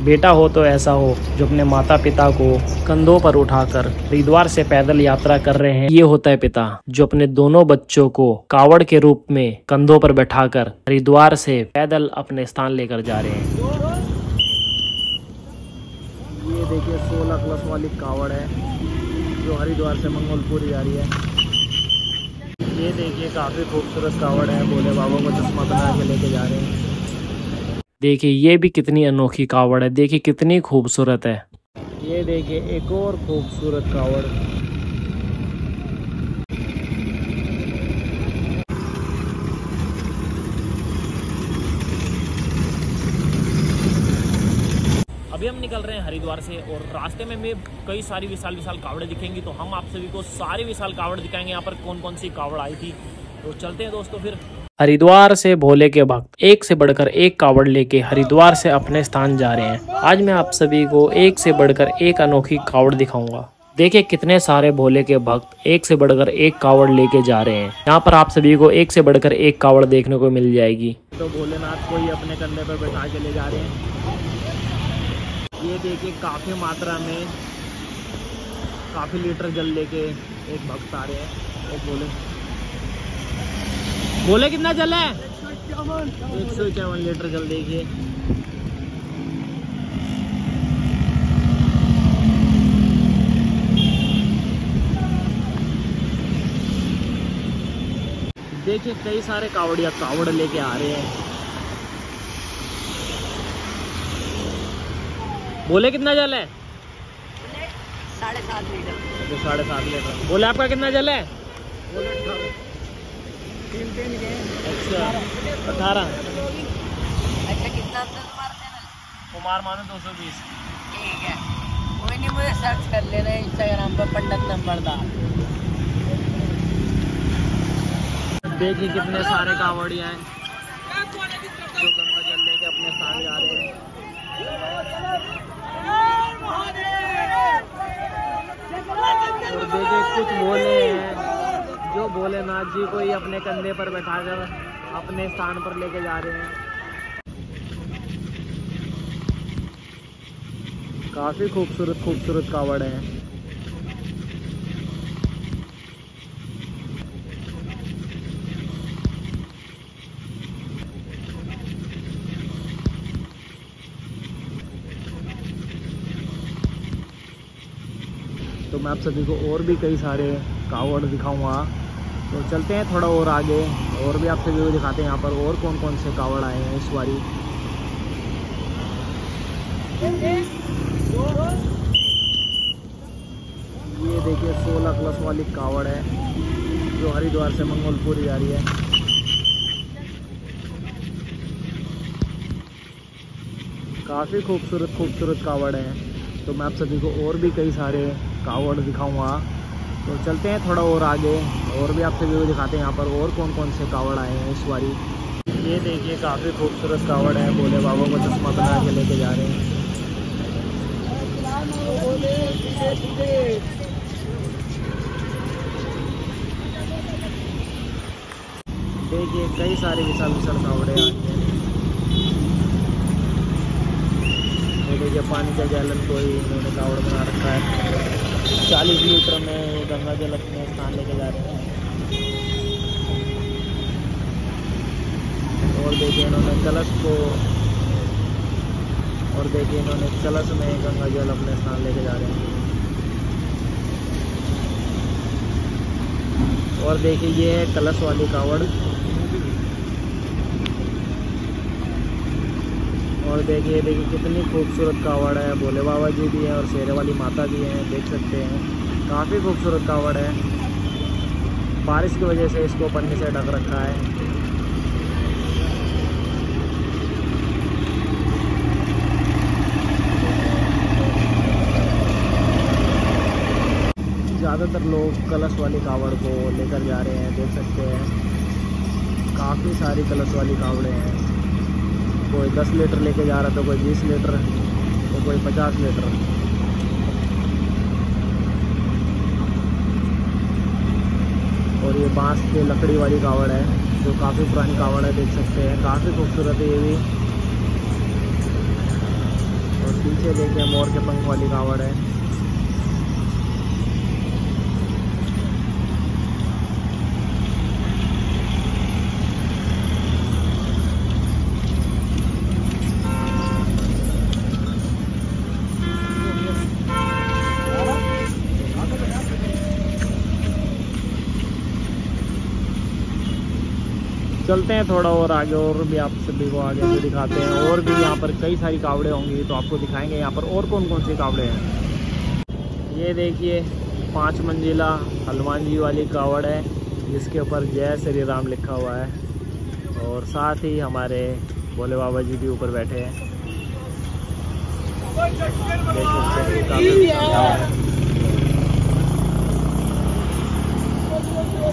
बेटा हो तो ऐसा हो, जो अपने माता पिता को कंधों पर उठाकर हरिद्वार से पैदल यात्रा कर रहे हैं। ये होता है पिता, जो अपने दोनों बच्चों को कावड़ के रूप में कंधों पर बैठाकर हरिद्वार से पैदल अपने स्थान लेकर जा रहे हैं। ये देखिए, सोलह प्लस वाली कावड़ है, जो हरिद्वार से मंगोलपुर जा रही है। ये देखिए, काफ़ी खूबसूरत कावड़ है, भोले बाबा को चश्मा बना के लेके जा रहे हैं। देखिए, ये भी कितनी अनोखी कावड़ है। देखिए, कितनी खूबसूरत है। ये देखिए, एक और खूबसूरत कावड़। अभी हम निकल रहे हैं हरिद्वार से और रास्ते में हमें कई सारी विशाल विशाल कावड़े दिखेंगी तो हम आप सभी को सारी विशाल कावड़ दिखाएँगे। यहाँ पर कौन कौन सी कावड़ आई थी? तो चलते हैं दोस्तों, फिर हरिद्वार से भोले के भक्त, एक से बढ़कर एक कावड़ लेके हरिद्वार से अपने स्थान जा रहे हैं। आज मैं आप सभी को एक से बढ़कर एक अनोखी कावड़ दिखाऊँगा। देखिए कितने सारे भोले के भक्त एक से बढ़कर एक कावड़ लेके जा रहे हैं। यहाँ पर आप सभी को एक से बढ़कर एक कावड़ देखने को मिल जाएगी। तो भोलेनाथ को ही अपने कंधे पर बैठा के ले जा रहे हैं। ये देखिए काफ़ी मात्रा में काफ़ी लीटर जल लेके एक भक्त आ रहे हैं। एक बोले बोले कितना जल है? एक सौ इक्यावन लीटर जल देखिए देखिए कई सारे कावड़िया कावड़ लेके आ रहे हैं। बोले कितना जल है? साढ़े सात लीटर। साढ़े सात लीटर। बोले आपका कितना जल है? अच्छा अठारह। अच्छा कितना कुमार मानो दो सौ बीस। ठीक है कोई नहीं मुझे सर्च कर लेना इंस्टाग्राम पर पंडित देखिए कितने सारे कावड़िया हैं। जो गंगा जल लेके अपने स्थान जा रहे हैं। और देखिए कुछ भोले हैं। जो भोलेनाथ जी को ही अपने कंधे पर बैठाकर अपने स्थान पर लेके जा रहे हैं। काफ़ी खूबसूरत खूबसूरत कावड़ हैं। तो मैं आप सभी को और भी कई सारे कावड़ दिखाऊँगा। तो चलते हैं थोड़ा और आगे, और भी आपसे को दिखाते हैं यहाँ पर, और कौन कौन से कावड़ आए हैं इस बारी। ये देखिए, सोलह प्लस वाली कावड़ है, जो हरिद्वार से मंगोलपुर जा रही है। काफ़ी खूबसूरत खूबसूरत कावड़ हैं। तो मैं आप सभी को और भी कई सारे कावड़ दिखाऊँगा। तो चलते हैं थोड़ा और आगे, और भी आपसे व्यू दिखाते हैं यहाँ पर, और कौन कौन से कावड़ आए हैं इस बारी। ये देखिए, काफ़ी खूबसूरत कावड़ है, भोले बाबा को चश्मा बना के लेके जा रहे हैं। देखिए, कई सारे विशाल विशाल कावड़े आए हैं। देखिए, पानी का गैलन को ही इन्होंने कावड़ बना रखा है। चालीस लीटर में गंगा जल अपने स्थान लेके जा रहे हैं। और देखिए इन्होंने कलश को और देखिए इन्होंने कलश में गंगा जल अपने स्थान लेके जा रहे हैं। और देखिए ये है कलश वाली कावड़। और देखिए देखिए कितनी खूबसूरत कावड़ है। भोले बाबा जी भी हैं और शेरे वाली माता भी हैं, देख सकते हैं। काफ़ी खूबसूरत कावड़ है। बारिश की वजह से इसको पन्नी से ढक रखा है। ज़्यादातर लोग कलश वाली कावड़ को लेकर जा रहे हैं, देख सकते हैं। काफ़ी सारी कलश वाली कावड़े हैं। कोई दस लीटर लेके जा रहा था कोई बीस लीटर तो कोई पचास लीटर। और ये बाँस के लकड़ी वाली कावड़ है, जो काफ़ी पुरानी कावड़ है, देख सकते हैं। काफ़ी खूबसूरत है ये भी। और पीछे देखिए मोर के पंख वाली कावड़ है। चलते हैं थोड़ा और आगे और भी आप सभी को आगे भी दिखाते हैं और भी यहाँ पर कई सारी कावड़े होंगी तो आपको दिखाएँगे यहाँ पर और कौन कौन सी कावड़े हैं। ये देखिए, पाँच मंजिला हनुमान जी वाली कावड़ है, जिसके ऊपर जय श्री राम लिखा हुआ है और साथ ही हमारे भोले बाबा जी भी ऊपर बैठे हैं देख सकते हैं काफ़ी है।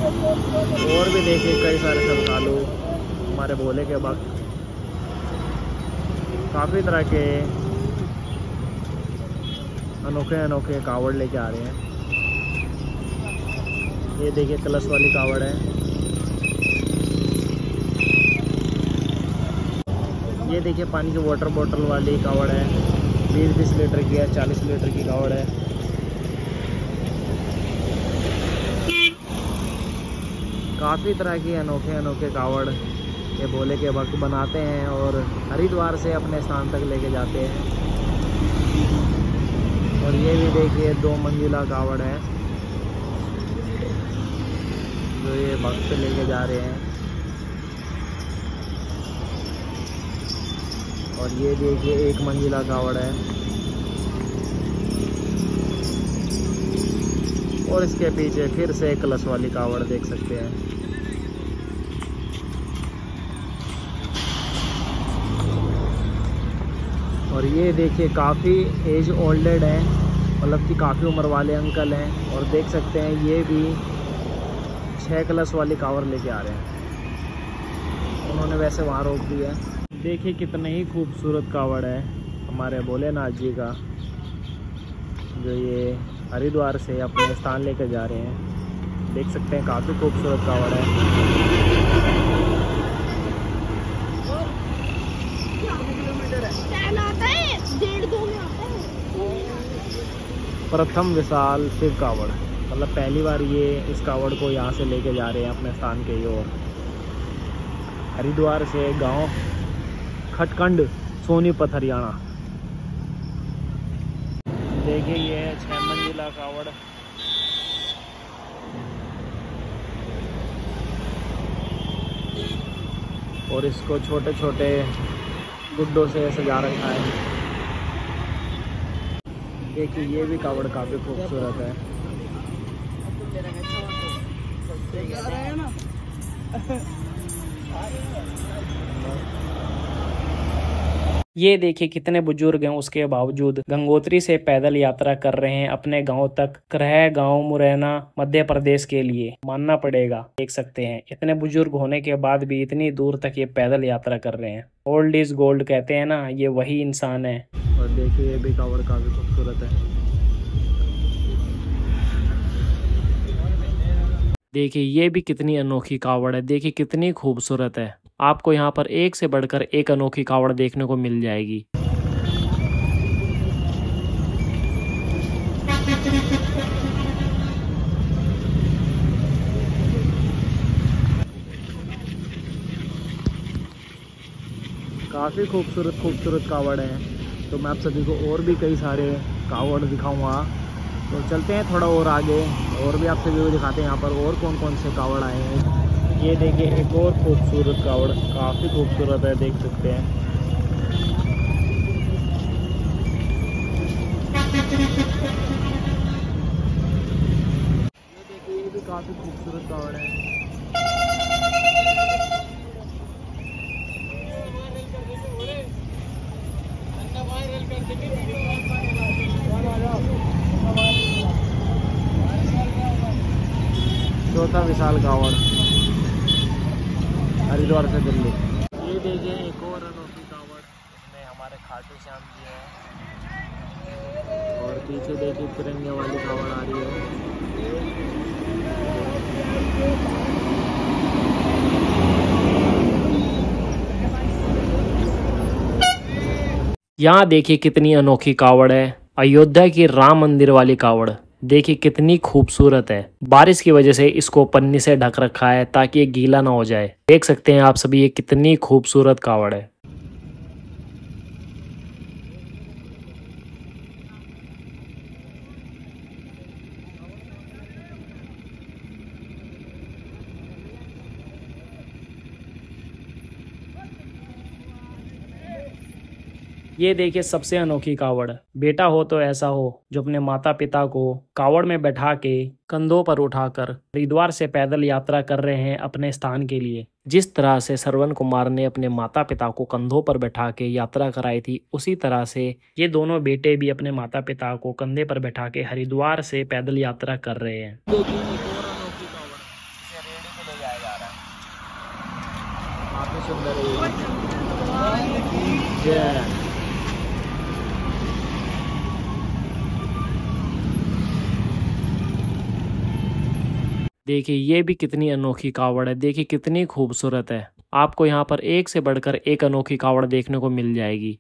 और भी देखिए कई सारे श्रद्धालु हमारे भोले के भक्त। काफ़ी तरह के अनोखे अनोखे कावड़ लेके आ रहे हैं। ये देखिए, कलश वाली कावड़ है। ये देखिए, पानी की वाटर बोतल वाली कावड़ है। बीस बीस लीटर की है, चालीस लीटर की कावड़ है। काफ़ी तरह की अनोखे अनोखे कावड़ ये भोले के भक्त बनाते हैं और हरिद्वार से अपने स्थान तक लेके जाते हैं। और ये भी देखिए, दो मंजिला कावड़ है। जो ये भक्त लेके जा रहे हैं। और ये देखिए, एक मंजिला कावड़ है। और इसके पीछे फिर से कलश वाली कावड़ देख सकते हैं। और ये देखिए काफ़ी एज ओल्डेड है मतलब कि काफ़ी उम्र वाले अंकल हैं और देख सकते हैं ये भी छः कलश वाली कावर लेके आ रहे हैं। उन्होंने वैसे वहाँ रोक दिया। है देखिए कितने ही खूबसूरत कावड़ है हमारे भोलेनाथ जी का, जो ये हरिद्वार से अपने स्थान लेकर जा रहे हैं। देख सकते हैं काफ़ी खूबसूरत कावड़ है। प्रथम विशाल शिव कावड़। मतलब पहली बार ये इस कावड़ को यहाँ से लेके जा रहे हैं अपने स्थान के ओर हरिद्वार से गाँव खटकंड सोनीपत, हरियाणा। देखिए, ये है कावड़ और इसको छोटे छोटे गुड्डों से सजा रखा है। देखिए ये भी कावड़ काफ़ी खूबसूरत है। ये देखिए कितने बुज़ुर्ग हैं। उसके बावजूद गंगोत्री से पैदल यात्रा कर रहे हैं अपने गाँव तक क्रह गाँव मुरैना मध्य प्रदेश के लिए। मानना पड़ेगा देख सकते हैं। इतने बुज़ुर्ग होने के बाद भी इतनी दूर तक ये पैदल यात्रा कर रहे हैं। ओल्ड इज़ गोल्ड कहते हैं ना ये वही इंसान है। और देखिए ये भी कावड़ काफ़ी खूबसूरत है। देखिए ये भी कितनी अनोखी कावड़ है। देखिए कितनी खूबसूरत है। आपको यहाँ पर एक से बढ़कर एक अनोखी कावड़ देखने को मिल जाएगी। काफ़ी खूबसूरत खूबसूरत कावड़ हैं। तो मैं आप सभी को और भी कई सारे कावड़ दिखाऊँगा। तो चलते हैं थोड़ा और आगे, और भी आप सभी को दिखाते हैं यहाँ पर और कौन कौन से कावड़ आए हैं। ये देखिए, एक और खूबसूरत कावड़, काफ़ी खूबसूरत है, देख सकते हैं। ये देखिए, ये भी काफ़ी खूबसूरत कावड़ है। चौथा विशाल कावड़। हरिद्वार से दिल्ली। ये देखिए एक और अनोखी कावड़ में हमारे खाटू श्याम जी हैं। और पीछे देखिए तिरंगे वाली कावड़ आ रही है। यहाँ देखिए कितनी अनोखी कावड़ है। अयोध्या की राम मंदिर वाली कावड़। देखिए कितनी खूबसूरत है। बारिश की वजह से इसको पन्नी से ढक रखा है ताकि ये गीला ना हो जाए। देख सकते हैं आप सभी ये कितनी खूबसूरत कावड़ है। ये देखिए सबसे अनोखी कावड़। बेटा हो तो ऐसा हो जो अपने माता पिता को कावड़ में बैठा के कंधों पर उठाकर हरिद्वार से पैदल यात्रा कर रहे हैं अपने स्थान के लिए। जिस तरह से सरवन कुमार ने अपने माता पिता को कंधों पर बैठा के यात्रा कराई थी उसी तरह से ये दोनों बेटे भी अपने माता पिता को कंधे पर बैठा के हरिद्वार से पैदल यात्रा कर रहे हैं। सुंदर देखिए, ये भी कितनी अनोखी कावड़ है। देखिए, कितनी खूबसूरत है। आपको यहाँ पर एक से बढ़कर एक अनोखी कावड़ देखने को मिल जाएगी।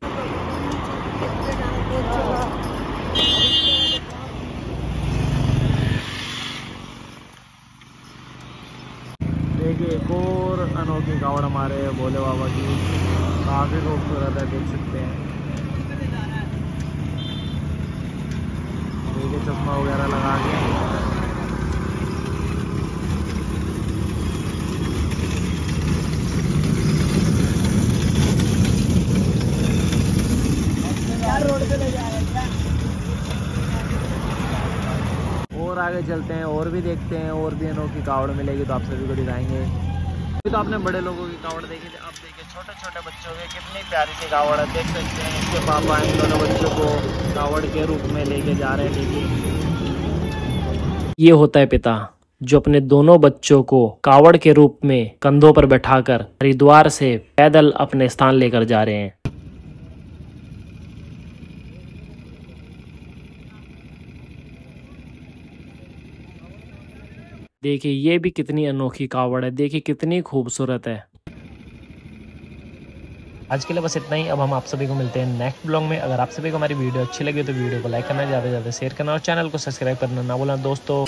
देखिए, एक और अनोखी कावड़ हमारे भोले बाबा की काफ़ी खूबसूरत है, देख सकते हैं देखिए चश्मा वगैरह लगा के और आगे चलते हैं और भी देखते हैं और भी अनोखी कावड़ मिलेगी तो आप सभी को दिखाएँगे। अभी तो आपने बड़े लोगों की कावड़ देखी थी अब देखिए छोटे छोटे बच्चों के कितनी प्यारी सी कावड़ है, देख सकते हैं इसके पापा इन दोनों बच्चों को कावड़ के रूप में लेके जा रहे हैं देखिए ये होता है पिता, जो अपने दोनों बच्चों को कावड़ के रूप में कंधों पर बैठाकर हरिद्वार से पैदल अपने स्थान लेकर जा रहे हैं। देखिए ये भी कितनी अनोखी कावड़ है। देखिए कितनी खूबसूरत है। आज के लिए बस इतना ही। अब हम आप सभी को मिलते हैं नेक्स्ट ब्लॉग में। अगर आप सभी को हमारी वीडियो अच्छी लगी तो वीडियो को लाइक करना ज़्यादा से ज़्यादा शेयर करना और चैनल को सब्सक्राइब करना ना बोला दोस्तों।